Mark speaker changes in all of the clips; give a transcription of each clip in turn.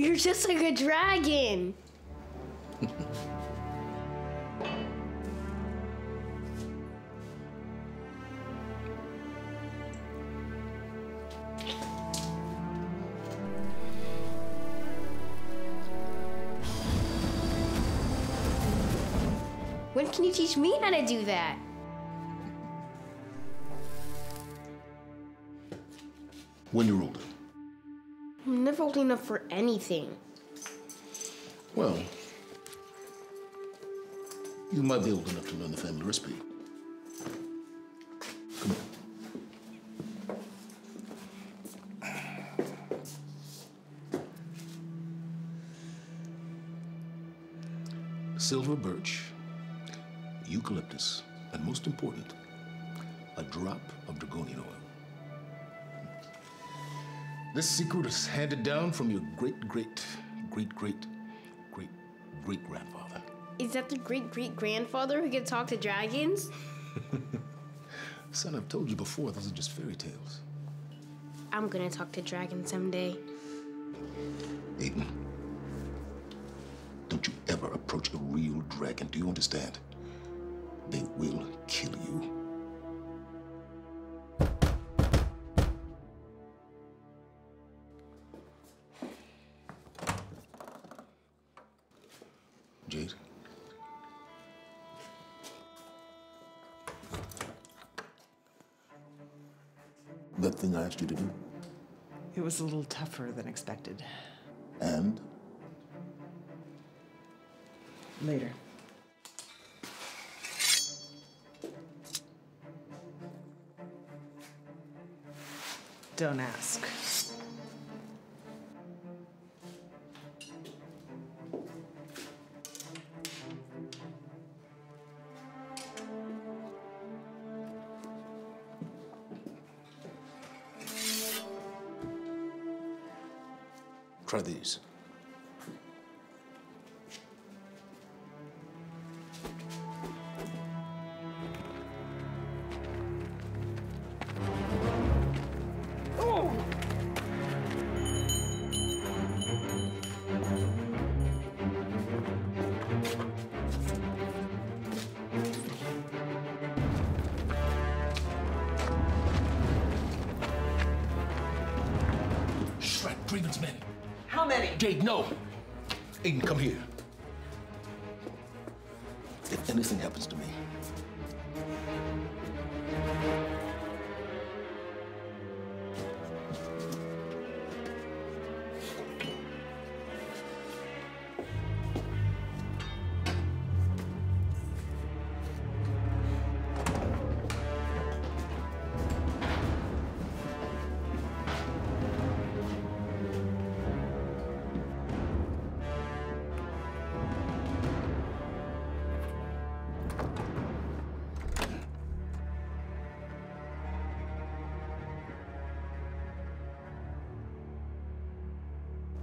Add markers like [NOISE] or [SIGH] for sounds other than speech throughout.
Speaker 1: You're just like a dragon. When can you teach me how to do that?
Speaker 2: When you're older.
Speaker 1: Old enough for anything.
Speaker 2: Well, you might be old enough to learn the family recipe. Come on. Silver birch, eucalyptus, and most important, a drop of Dragonian oil. This secret is handed down from your great, great, great, great, great, great grandfather.
Speaker 1: Is that the great great grandfather who can talk to dragons? [LAUGHS]
Speaker 2: Son, I've told you before, those are just fairy tales.
Speaker 1: I'm gonna talk to dragons someday.
Speaker 2: Aiden, don't you ever approach a real dragon. Do you understand? They will kill you. Asked you to do?
Speaker 3: It was a little tougher than expected.
Speaker 2: And?
Speaker 3: Later. Don't ask.
Speaker 2: Shrek, Draven's men.
Speaker 3: How many?
Speaker 2: Jade, no. Aiden, come here. If anything happens to me,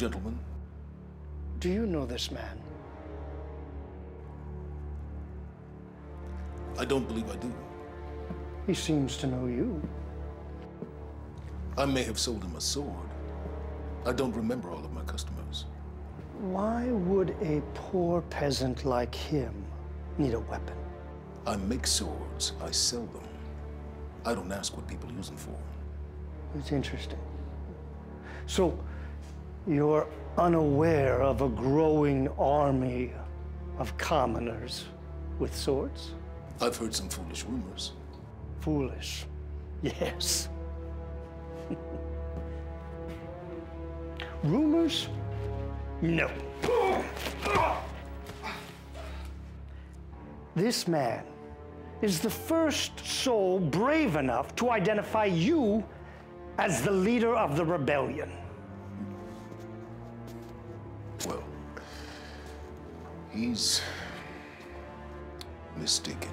Speaker 2: gentlemen,
Speaker 4: Do you know this man?
Speaker 2: I don't believe I do.
Speaker 4: He seems to know you.
Speaker 2: I may have sold him a sword. I don't remember all of my customers.
Speaker 4: Why would a poor peasant like him need a weapon?
Speaker 2: I make swords, I sell them. I don't ask what people use them for.
Speaker 4: It's interesting. So, you're unaware of a growing army of commoners with swords?
Speaker 2: I've heard some foolish rumors.
Speaker 4: Foolish. Yes. Rumors? No. This man is the first soul brave enough to identify you as the leader of the rebellion.
Speaker 2: Well, he's mistaken.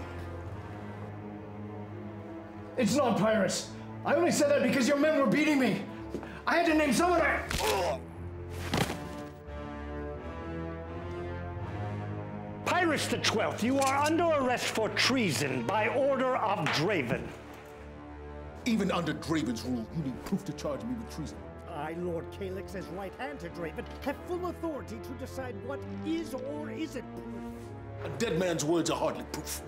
Speaker 4: It's not Pyrus. I only said that because your men were beating me. I had to name someone. I... Pyrus the Twelfth, you are under arrest for treason by order of Draven.
Speaker 2: Even under Draven's rule, you need proof to charge me with treason.
Speaker 4: I, Lord Calyx, as right hand to Draven, have full authority to decide what is or isn't proof.
Speaker 2: A dead man's words are hardly proof.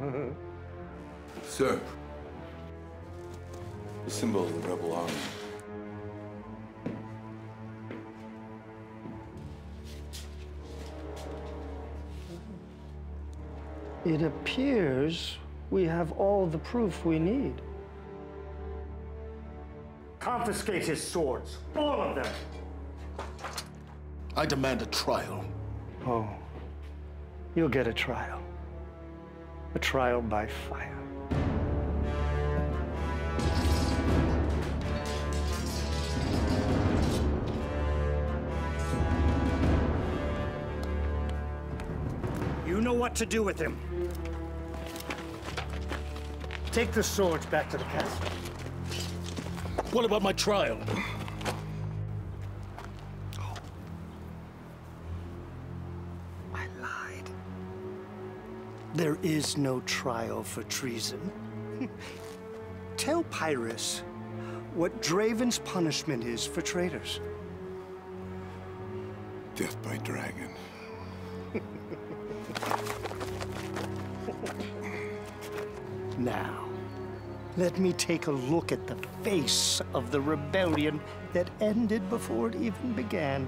Speaker 2: [LAUGHS]
Speaker 5: Sir, the symbol of the rebel army.
Speaker 4: It appears we have all the proof we need. Confiscate his swords, all of them.
Speaker 2: I demand a trial.
Speaker 4: Oh, you'll get a trial. A trial by fire. You know what to do with him. Take the swords back to the castle.
Speaker 2: What about my trial?
Speaker 4: I lied. There is no trial for treason. [LAUGHS] Tell Pyrus what Draven's punishment is for traitors.
Speaker 5: Death by dragon. [LAUGHS]
Speaker 4: Now, let me take a look at the face of the rebellion that ended before it even began.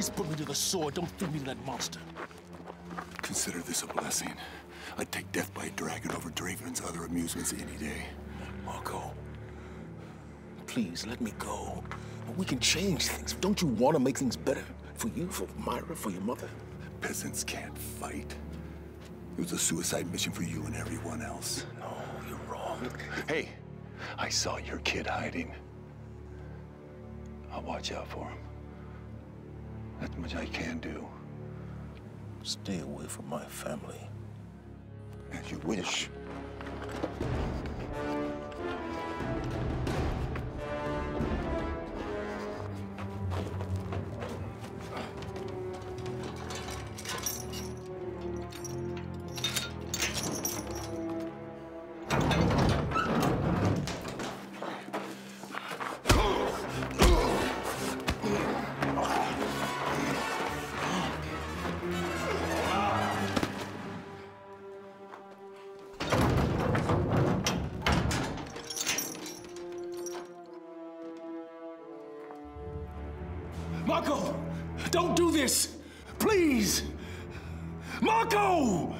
Speaker 2: Least put me to the sword. Don't feed me to that monster.
Speaker 5: Consider this a blessing. I'd take death by dragon over Draven's other amusements any day.
Speaker 2: Marco, please let me go. We can change things. Don't you want to make things better for you, for Myra, for your mother?
Speaker 5: Peasants can't fight. It was a suicide mission for you and everyone else.
Speaker 2: No, you're wrong.
Speaker 5: Hey, I saw your kid hiding. I'll watch out for him. That's much I can do.
Speaker 2: Stay away from my family.
Speaker 5: As you wish.
Speaker 2: Don't do this! Please! Marco!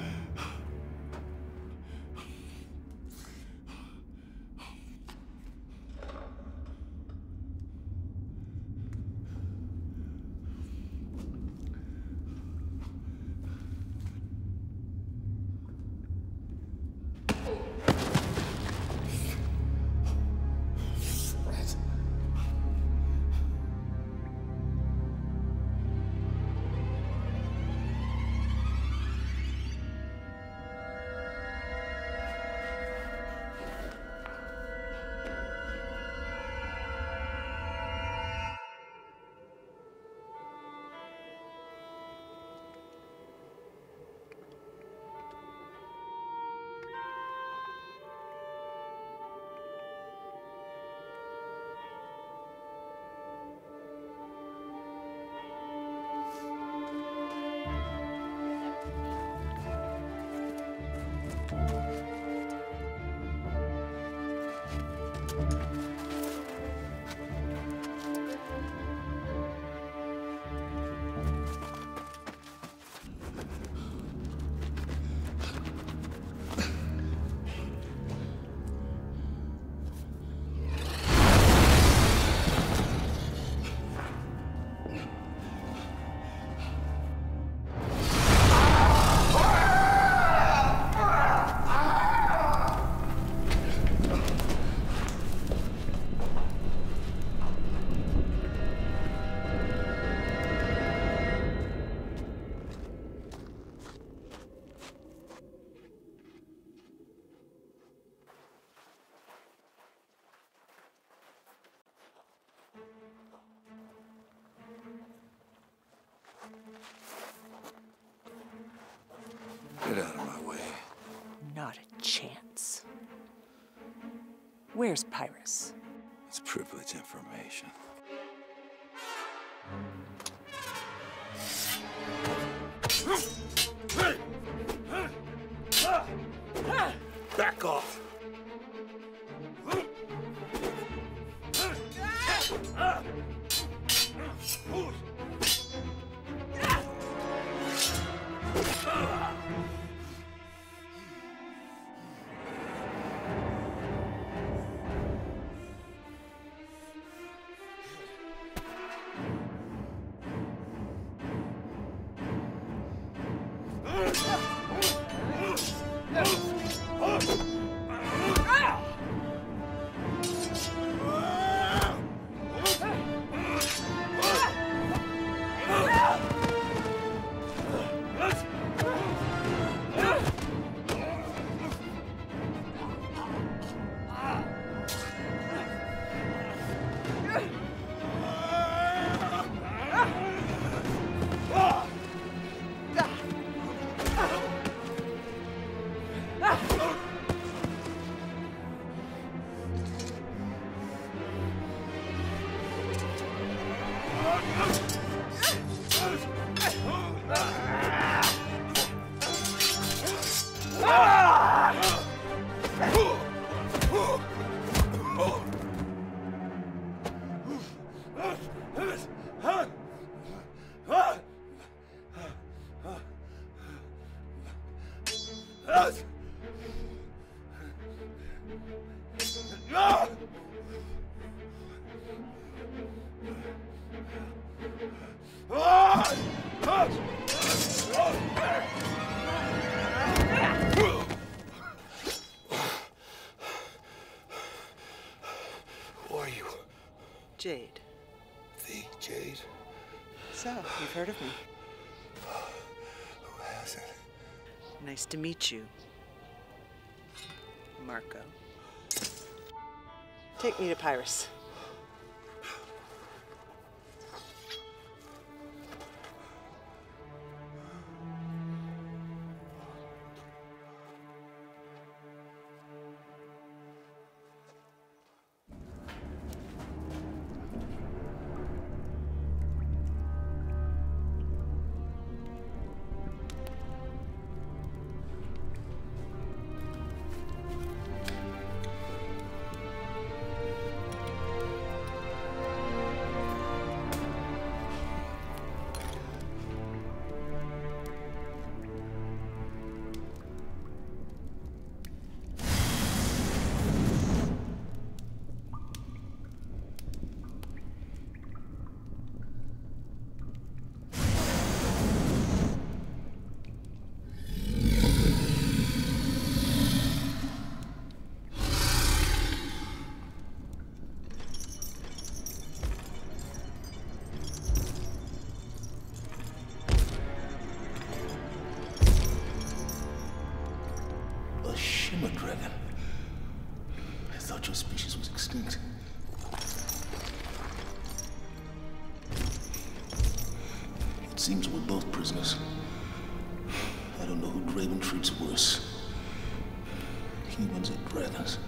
Speaker 3: Where's Pyrus?
Speaker 5: It's privileged information. Back off!
Speaker 3: Heard of me.
Speaker 5: Who hasn't?
Speaker 3: Nice to meet you, Marco. Take me to Pyrus.
Speaker 2: Thought your species was extinct. It seems we're both prisoners. I don't know who Draven treats worse. Humans or dragons.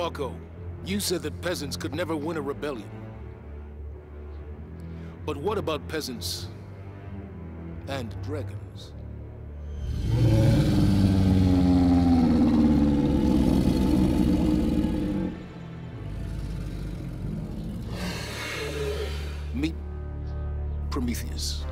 Speaker 2: Marco, you said that peasants could never win a rebellion. But what about peasants and dragons? Meet Prometheus.